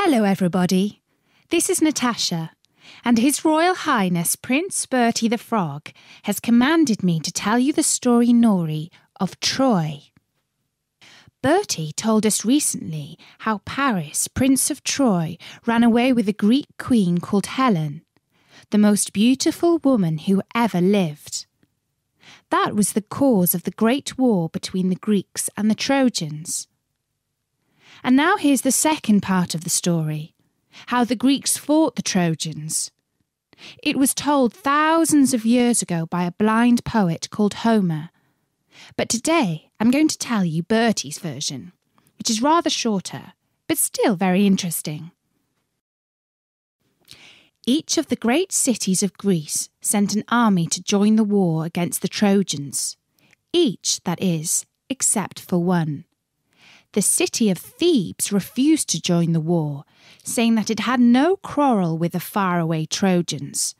Hello, everybody. This is Natasha, and His Royal Highness Prince Bertie the Frog has commanded me to tell you the story Nori of Troy. Bertie told us recently how Paris, Prince of Troy, ran away with a Greek queen called Helen, the most beautiful woman who ever lived. That was the cause of the great war between the Greeks and the Trojans. And now here's the second part of the story how the Greeks fought the Trojans. It was told thousands of years ago by a blind poet called Homer. But today I'm going to tell you Bertie's version, which is rather shorter, but still very interesting. Each of the great cities of Greece sent an army to join the war against the Trojans. Each, that is, except for one the city of Thebes refused to join the war, saying that it had no quarrel with the faraway Trojans.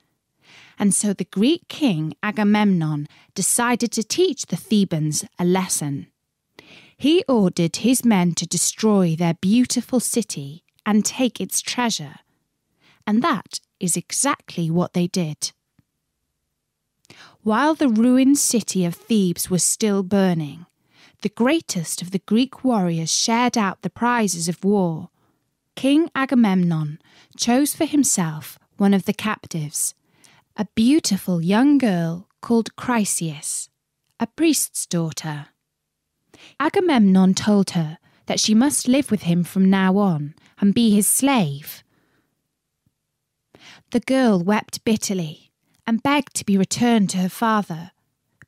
And so the Greek king Agamemnon decided to teach the Thebans a lesson. He ordered his men to destroy their beautiful city and take its treasure. And that is exactly what they did. While the ruined city of Thebes was still burning, the greatest of the Greek warriors shared out the prizes of war. King Agamemnon chose for himself one of the captives, a beautiful young girl called Chryseis, a priest's daughter. Agamemnon told her that she must live with him from now on and be his slave. The girl wept bitterly and begged to be returned to her father,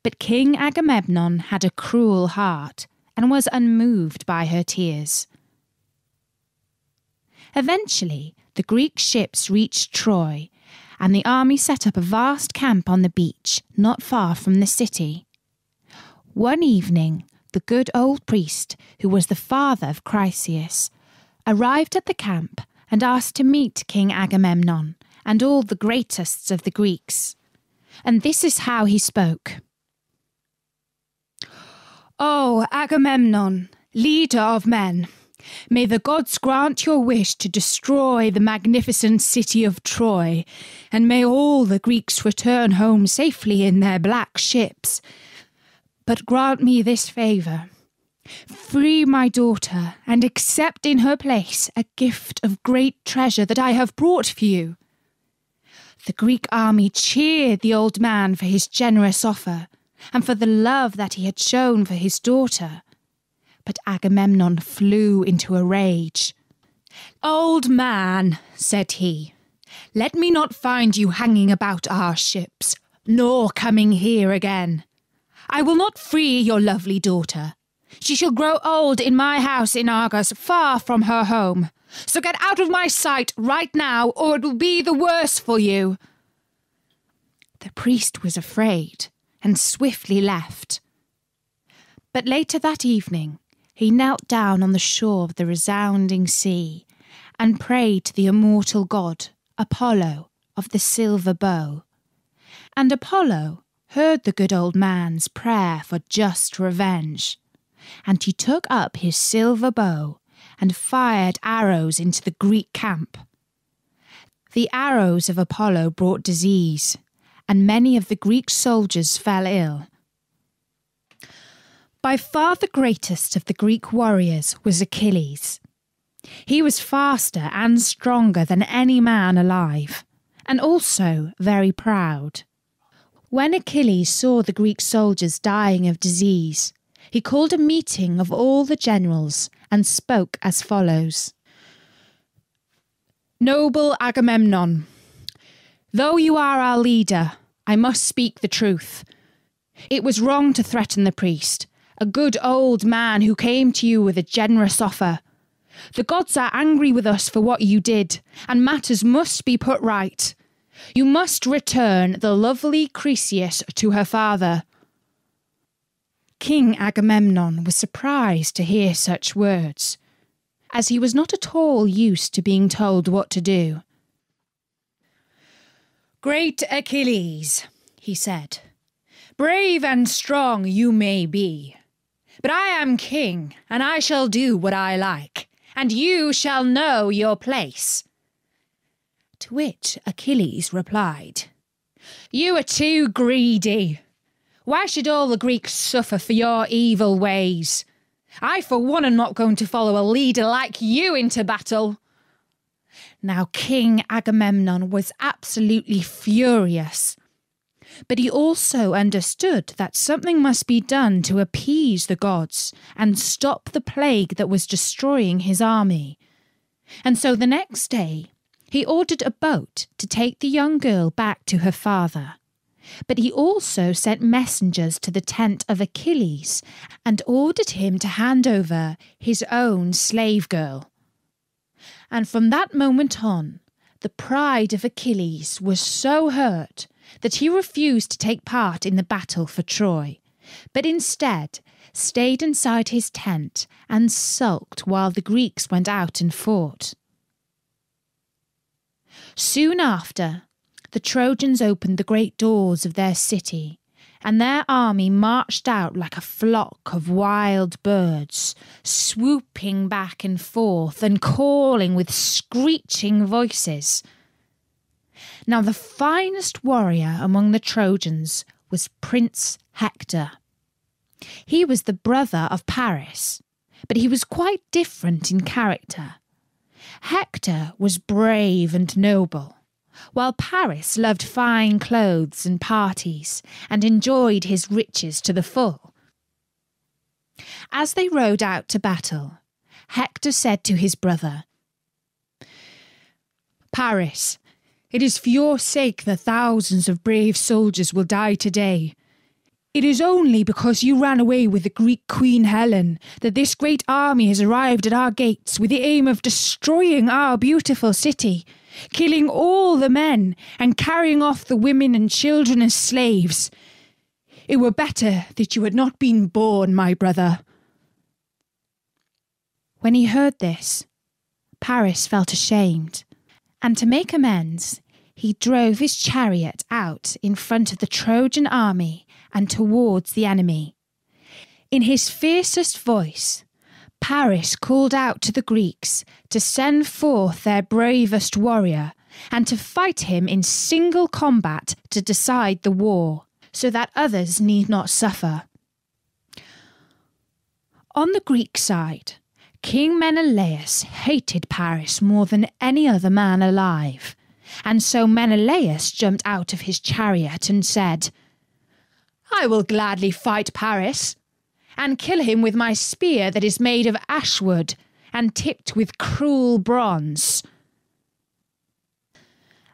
but King Agamemnon had a cruel heart and was unmoved by her tears. Eventually, the Greek ships reached Troy, and the army set up a vast camp on the beach not far from the city. One evening, the good old priest, who was the father of Chryseis, arrived at the camp and asked to meet King Agamemnon and all the greatest of the Greeks. And this is how he spoke. O Agamemnon, leader of men, may the gods grant your wish to destroy the magnificent city of Troy, and may all the Greeks return home safely in their black ships. But grant me this favour. Free my daughter, and accept in her place a gift of great treasure that I have brought for you. The Greek army cheered the old man for his generous offer and for the love that he had shown for his daughter. But Agamemnon flew into a rage. Old man, said he, let me not find you hanging about our ships, nor coming here again. I will not free your lovely daughter. She shall grow old in my house in Argos, far from her home. So get out of my sight right now, or it will be the worse for you. The priest was afraid and swiftly left. But later that evening, he knelt down on the shore of the resounding sea and prayed to the immortal god, Apollo, of the silver bow. And Apollo heard the good old man's prayer for just revenge, and he took up his silver bow and fired arrows into the Greek camp. The arrows of Apollo brought disease, and many of the Greek soldiers fell ill. By far the greatest of the Greek warriors was Achilles. He was faster and stronger than any man alive, and also very proud. When Achilles saw the Greek soldiers dying of disease, he called a meeting of all the generals and spoke as follows Noble Agamemnon, Though you are our leader, I must speak the truth. It was wrong to threaten the priest, a good old man who came to you with a generous offer. The gods are angry with us for what you did, and matters must be put right. You must return the lovely Chryseis to her father. King Agamemnon was surprised to hear such words, as he was not at all used to being told what to do. Great Achilles, he said, brave and strong you may be, but I am king, and I shall do what I like, and you shall know your place. To which Achilles replied, You are too greedy. Why should all the Greeks suffer for your evil ways? I, for one, am not going to follow a leader like you into battle. Now, King Agamemnon was absolutely furious. But he also understood that something must be done to appease the gods and stop the plague that was destroying his army. And so the next day, he ordered a boat to take the young girl back to her father. But he also sent messengers to the tent of Achilles and ordered him to hand over his own slave girl. And from that moment on, the pride of Achilles was so hurt that he refused to take part in the battle for Troy, but instead stayed inside his tent and sulked while the Greeks went out and fought. Soon after, the Trojans opened the great doors of their city, and their army marched out like a flock of wild birds, swooping back and forth and calling with screeching voices. Now, the finest warrior among the Trojans was Prince Hector. He was the brother of Paris, but he was quite different in character. Hector was brave and noble while Paris loved fine clothes and parties and enjoyed his riches to the full. As they rode out to battle, Hector said to his brother, Paris, it is for your sake that thousands of brave soldiers will die today. It is only because you ran away with the Greek Queen Helen that this great army has arrived at our gates with the aim of destroying our beautiful city killing all the men and carrying off the women and children as slaves. It were better that you had not been born, my brother. When he heard this, Paris felt ashamed, and to make amends, he drove his chariot out in front of the Trojan army and towards the enemy. In his fiercest voice, Paris called out to the Greeks to send forth their bravest warrior and to fight him in single combat to decide the war, so that others need not suffer. On the Greek side, King Menelaus hated Paris more than any other man alive, and so Menelaus jumped out of his chariot and said, I will gladly fight Paris, and kill him with my spear that is made of ashwood and tipped with cruel bronze.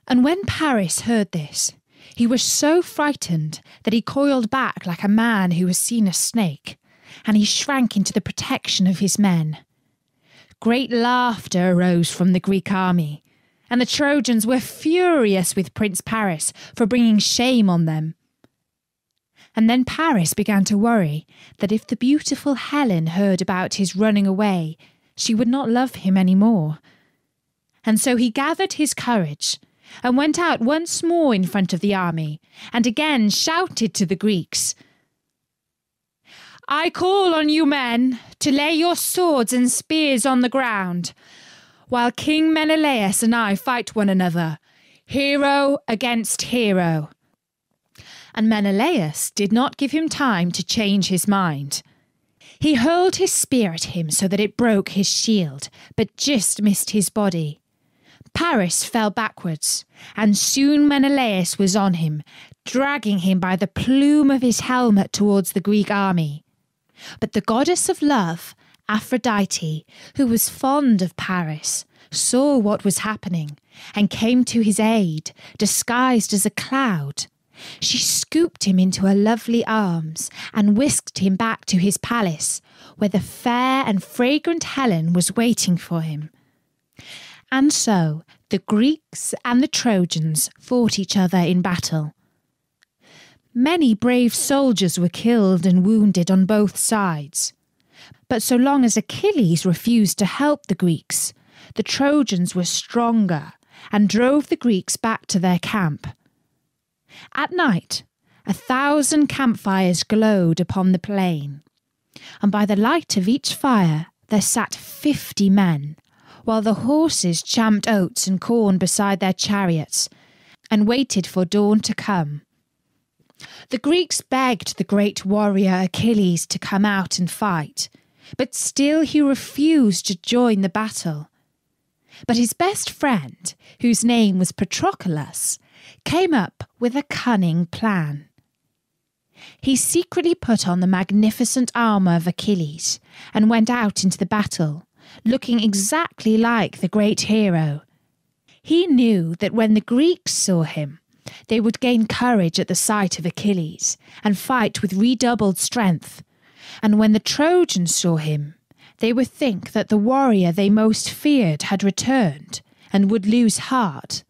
And when Paris heard this, he was so frightened that he coiled back like a man who has seen a snake, and he shrank into the protection of his men. Great laughter arose from the Greek army, and the Trojans were furious with Prince Paris for bringing shame on them. And then Paris began to worry that if the beautiful Helen heard about his running away, she would not love him any more. And so he gathered his courage and went out once more in front of the army and again shouted to the Greeks I call on you men to lay your swords and spears on the ground, while King Menelaus and I fight one another, hero against hero and Menelaus did not give him time to change his mind. He hurled his spear at him so that it broke his shield, but just missed his body. Paris fell backwards, and soon Menelaus was on him, dragging him by the plume of his helmet towards the Greek army. But the goddess of love, Aphrodite, who was fond of Paris, saw what was happening and came to his aid, disguised as a cloud. She scooped him into her lovely arms and whisked him back to his palace, where the fair and fragrant Helen was waiting for him. And so the Greeks and the Trojans fought each other in battle. Many brave soldiers were killed and wounded on both sides. But so long as Achilles refused to help the Greeks, the Trojans were stronger and drove the Greeks back to their camp. At night, a thousand campfires glowed upon the plain, and by the light of each fire, there sat fifty men, while the horses champed oats and corn beside their chariots, and waited for dawn to come. The Greeks begged the great warrior Achilles to come out and fight, but still he refused to join the battle. But his best friend, whose name was Patroclus, came up with a cunning plan. He secretly put on the magnificent armour of Achilles and went out into the battle, looking exactly like the great hero. He knew that when the Greeks saw him, they would gain courage at the sight of Achilles and fight with redoubled strength. And when the Trojans saw him, they would think that the warrior they most feared had returned and would lose heart.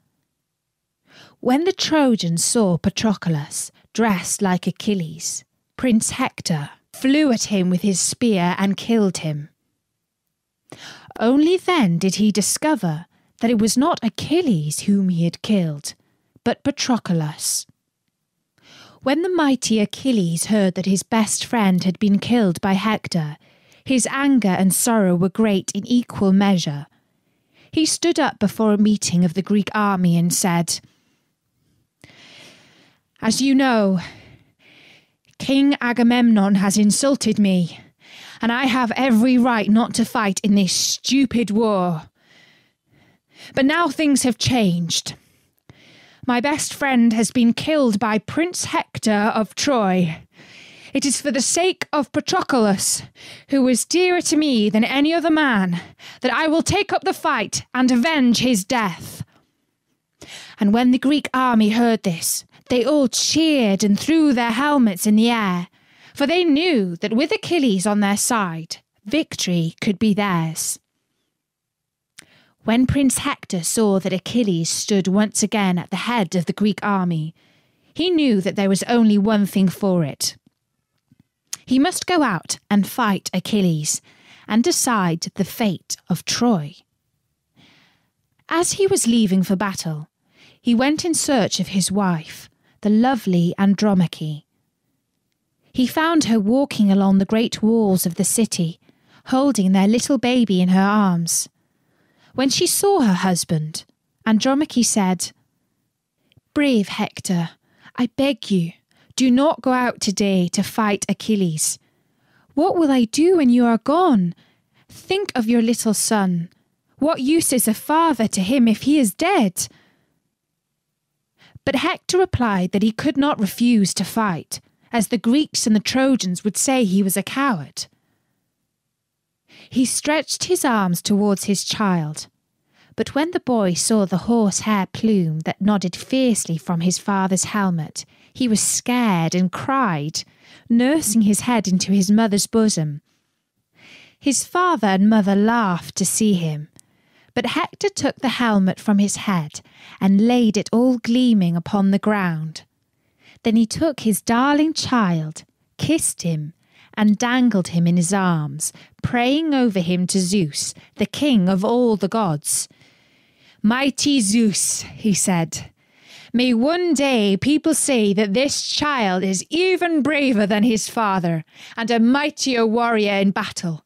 When the Trojans saw Patroclus dressed like Achilles, Prince Hector flew at him with his spear and killed him. Only then did he discover that it was not Achilles whom he had killed, but Patroclus. When the mighty Achilles heard that his best friend had been killed by Hector, his anger and sorrow were great in equal measure. He stood up before a meeting of the Greek army and said, As you know, King Agamemnon has insulted me, and I have every right not to fight in this stupid war. But now things have changed. My best friend has been killed by Prince Hector of Troy. It is for the sake of Patroclus, who is dearer to me than any other man, that I will take up the fight and avenge his death. And when the Greek army heard this, they all cheered and threw their helmets in the air, for they knew that with Achilles on their side, victory could be theirs. When Prince Hector saw that Achilles stood once again at the head of the Greek army, he knew that there was only one thing for it. He must go out and fight Achilles and decide the fate of Troy. As he was leaving for battle, he went in search of his wife, the lovely Andromache. He found her walking along the great walls of the city, holding their little baby in her arms. When she saw her husband, Andromache said, Brave Hector, I beg you, do not go out today to fight Achilles. What will I do when you are gone? Think of your little son. What use is a father to him if he is dead? But Hector replied that he could not refuse to fight, as the Greeks and the Trojans would say he was a coward. He stretched his arms towards his child. But when the boy saw the horsehair plume that nodded fiercely from his father's helmet, he was scared and cried, nursing his head into his mother's bosom. His father and mother laughed to see him, but Hector took the helmet from his head and laid it all gleaming upon the ground. Then he took his darling child, kissed him, and dangled him in his arms, praying over him to Zeus, the king of all the gods. Mighty Zeus, he said, may one day people say that this child is even braver than his father and a mightier warrior in battle,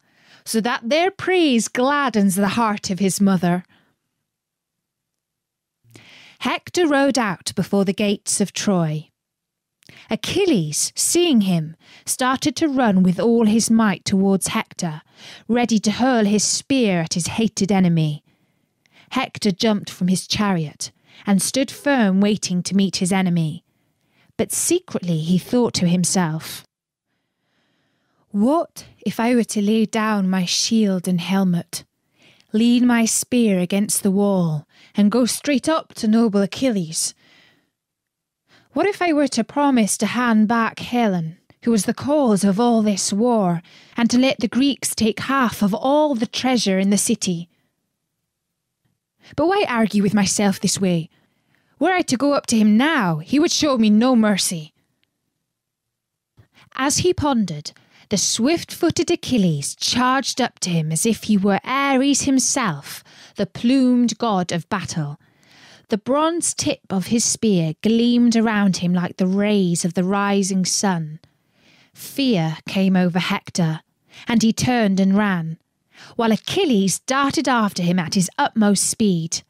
so that their praise gladdens the heart of his mother. Hector rode out before the gates of Troy. Achilles, seeing him, started to run with all his might towards Hector, ready to hurl his spear at his hated enemy. Hector jumped from his chariot and stood firm waiting to meet his enemy. But secretly he thought to himself, What if I were to lay down my shield and helmet, lean my spear against the wall, and go straight up to noble Achilles? What if I were to promise to hand back Helen, who was the cause of all this war, and to let the Greeks take half of all the treasure in the city? But why argue with myself this way? Were I to go up to him now, he would show me no mercy. As he pondered, the swift footed Achilles charged up to him as if he were Ares himself, the plumed god of battle. The bronze tip of his spear gleamed around him like the rays of the rising sun. Fear came over Hector, and he turned and ran. while Achilles darted after him at his utmost speed.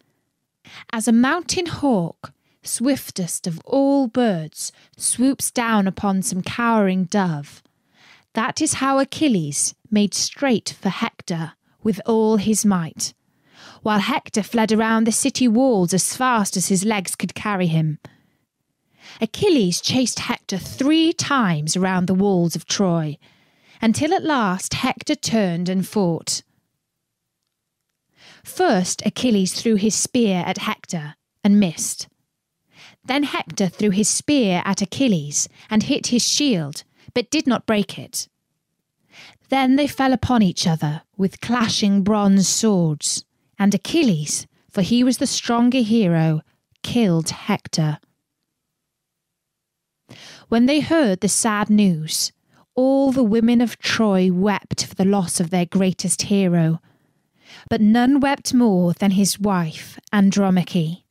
As a mountain hawk, swiftest of all birds, swoops down upon some cowering dove, that is how Achilles made straight for Hector with all his might, while Hector fled around the city walls as fast as his legs could carry him. Achilles chased Hector three times around the walls of Troy, until at last Hector turned and fought. First, Achilles threw his spear at Hector and missed. Then Hector threw his spear at Achilles and hit his shield, but did not break it. Then they fell upon each other with clashing bronze swords, and Achilles, for he was the stronger hero, killed Hector. When they heard the sad news, all the women of Troy wept for the loss of their greatest hero, but none wept more than his wife, Andromache.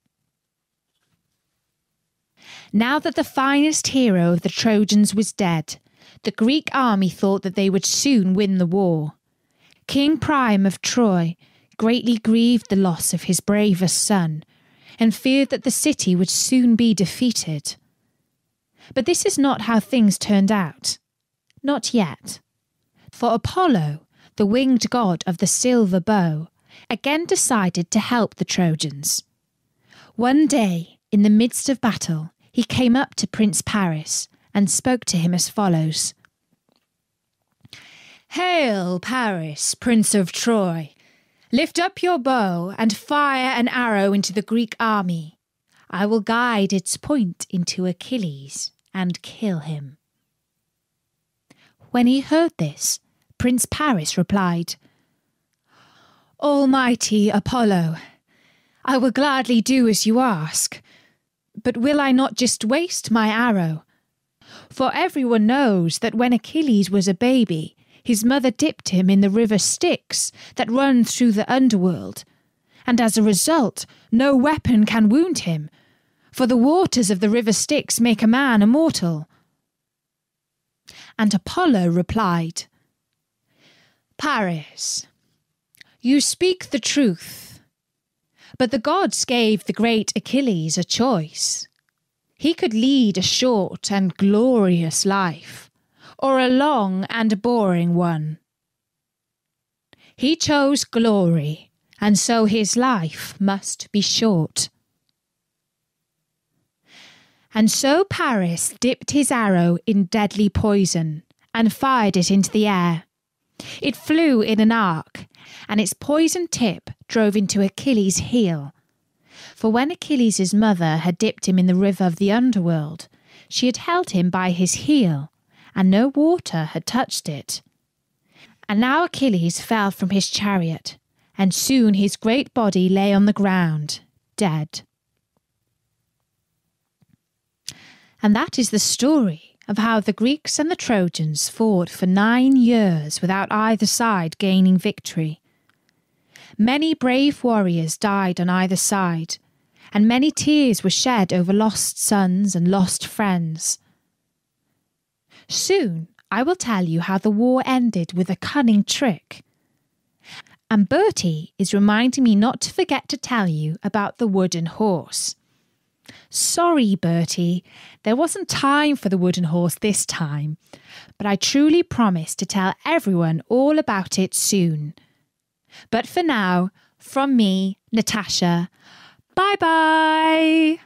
Now that the finest hero of the Trojans was dead, the Greek army thought that they would soon win the war. King Priam of Troy greatly grieved the loss of his bravest son and feared that the city would soon be defeated. But this is not how things turned out. Not yet. For Apollo, the winged god of the silver bow, again decided to help the Trojans. One day, in the midst of battle, he came up to Prince Paris and spoke to him as follows Hail, Paris, Prince of Troy! Lift up your bow and fire an arrow into the Greek army. I will guide its point into Achilles and kill him. When he heard this, Prince Paris replied, Almighty Apollo, I will gladly do as you ask, but will I not just waste my arrow? For everyone knows that when Achilles was a baby, his mother dipped him in the river Styx that runs through the underworld, and as a result, no weapon can wound him, for the waters of the river Styx make a man immortal. And Apollo replied, Paris, you speak the truth, but the gods gave the great Achilles a choice. He could lead a short and glorious life, or a long and boring one. He chose glory, and so his life must be short. And so Paris dipped his arrow in deadly poison and fired it into the air. It flew in an arc, and its poisoned tip drove into Achilles' heel, for when Achilles' mother had dipped him in the river of the underworld, she had held him by his heel, and no water had touched it. And now Achilles fell from his chariot, and soon his great body lay on the ground, dead. And that is the story of how the Greeks and the Trojans fought for nine years without either side gaining victory. Many brave warriors died on either side, and many tears were shed over lost sons and lost friends. Soon I will tell you how the war ended with a cunning trick. And Bertie is reminding me not to forget to tell you about the wooden horse. Sorry, Bertie, there wasn't time for the wooden horse this time, but I truly promise to tell everyone all about it soon. But for now, from me, Natasha, Bye bye.